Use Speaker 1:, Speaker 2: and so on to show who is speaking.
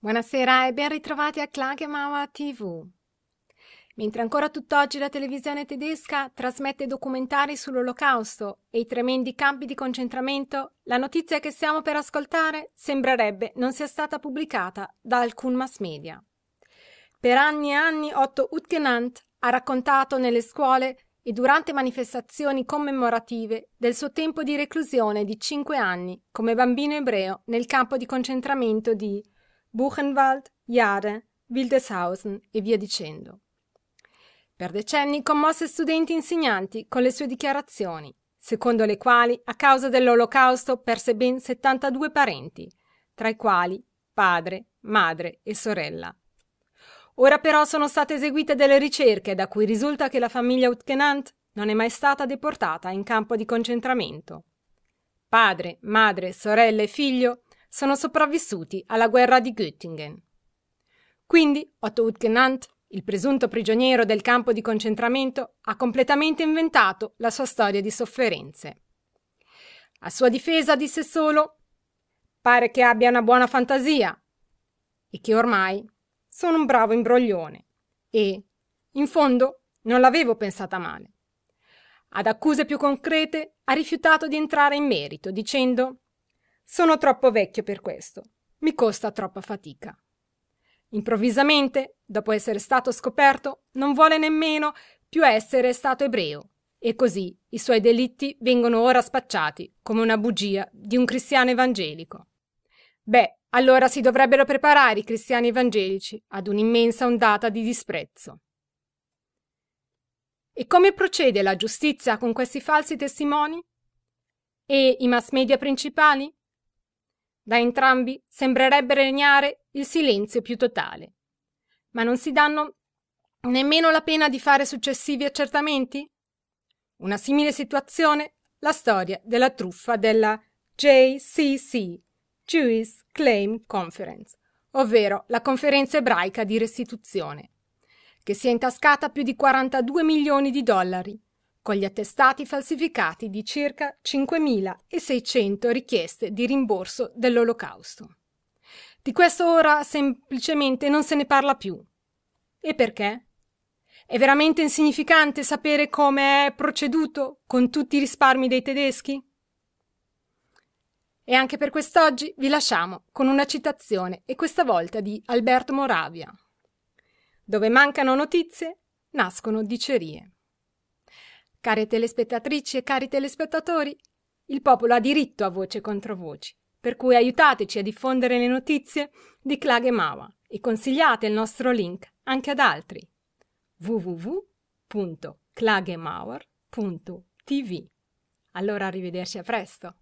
Speaker 1: Buonasera e ben ritrovati a Klagemauer TV. Mentre ancora tutt'oggi la televisione tedesca trasmette documentari sull'Olocausto e i tremendi campi di concentramento, la notizia che stiamo per ascoltare sembrerebbe non sia stata pubblicata da alcun mass media. Per anni e anni Otto Utgenant ha raccontato nelle scuole e durante manifestazioni commemorative del suo tempo di reclusione di cinque anni come bambino ebreo nel campo di concentramento di Buchenwald, Jade, Wildeshausen e via dicendo. Per decenni commosse studenti e insegnanti con le sue dichiarazioni, secondo le quali a causa dell'olocausto perse ben 72 parenti, tra i quali padre, madre e sorella. Ora però sono state eseguite delle ricerche da cui risulta che la famiglia Utkenant non è mai stata deportata in campo di concentramento. Padre, madre, sorella e figlio sono sopravvissuti alla guerra di Göttingen. Quindi Otto Utkenant, il presunto prigioniero del campo di concentramento, ha completamente inventato la sua storia di sofferenze. A sua difesa disse solo pare che abbia una buona fantasia e che ormai sono un bravo imbroglione e, in fondo, non l'avevo pensata male. Ad accuse più concrete ha rifiutato di entrare in merito, dicendo sono troppo vecchio per questo. Mi costa troppa fatica. Improvvisamente, dopo essere stato scoperto, non vuole nemmeno più essere stato ebreo e così i suoi delitti vengono ora spacciati come una bugia di un cristiano evangelico. Beh, allora si dovrebbero preparare i cristiani evangelici ad un'immensa ondata di disprezzo. E come procede la giustizia con questi falsi testimoni? E i mass media principali? Da entrambi sembrerebbe regnare il silenzio più totale. Ma non si danno nemmeno la pena di fare successivi accertamenti? Una simile situazione, la storia della truffa della JCC, Jewish Claim Conference, ovvero la conferenza ebraica di restituzione, che si è intascata più di 42 milioni di dollari con gli attestati falsificati di circa 5.600 richieste di rimborso dell'Olocausto. Di questo ora semplicemente non se ne parla più. E perché? È veramente insignificante sapere come è proceduto con tutti i risparmi dei tedeschi? E anche per quest'oggi vi lasciamo con una citazione, e questa volta di Alberto Moravia. Dove mancano notizie, nascono dicerie. Care telespettatrici e cari telespettatori, il popolo ha diritto a voce contro voci, per cui aiutateci a diffondere le notizie di Klagemauer e consigliate il nostro link anche ad altri. www.klagemauer.tv Allora arrivederci a presto!